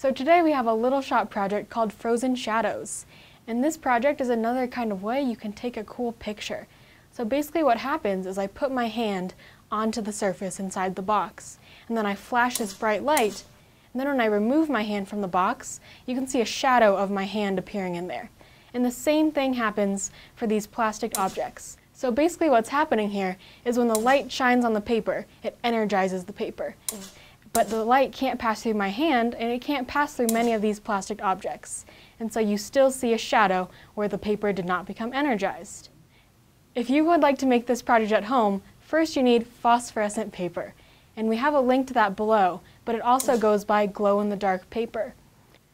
So today we have a little shop project called Frozen Shadows. And this project is another kind of way you can take a cool picture. So basically what happens is I put my hand onto the surface inside the box, and then I flash this bright light, and then when I remove my hand from the box, you can see a shadow of my hand appearing in there. And the same thing happens for these plastic objects. So basically what's happening here is when the light shines on the paper, it energizes the paper. But the light can't pass through my hand, and it can't pass through many of these plastic objects. And so you still see a shadow where the paper did not become energized. If you would like to make this project at home, first you need phosphorescent paper. And we have a link to that below, but it also goes by glow-in-the-dark paper.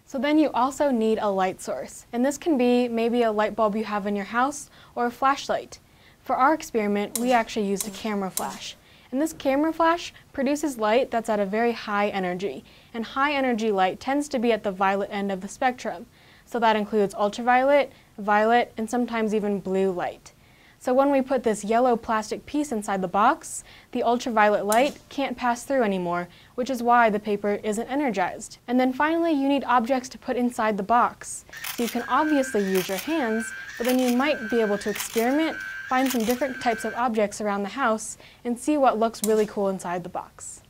So then you also need a light source. And this can be maybe a light bulb you have in your house or a flashlight. For our experiment, we actually used a camera flash. And this camera flash produces light that's at a very high energy. And high energy light tends to be at the violet end of the spectrum. So that includes ultraviolet, violet, and sometimes even blue light. So when we put this yellow plastic piece inside the box, the ultraviolet light can't pass through anymore, which is why the paper isn't energized. And then finally, you need objects to put inside the box. So you can obviously use your hands, but then you might be able to experiment find some different types of objects around the house, and see what looks really cool inside the box.